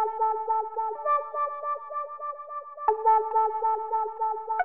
Ένα λεπτό,